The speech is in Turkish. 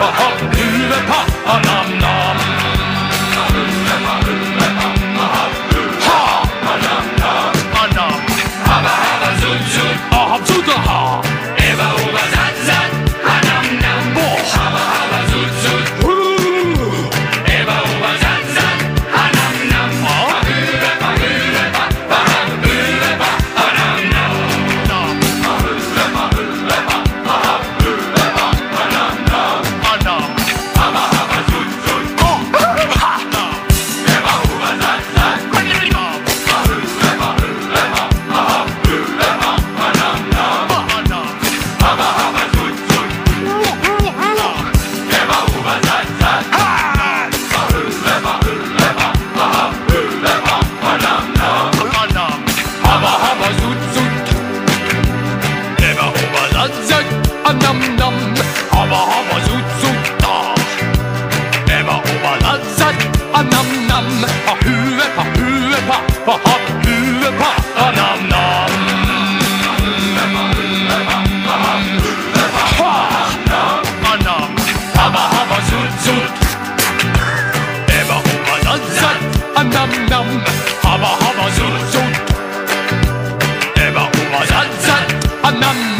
hoppa hopp, pop, på, nam nam Hava hava zut zut Eva uva zat zat Nam nam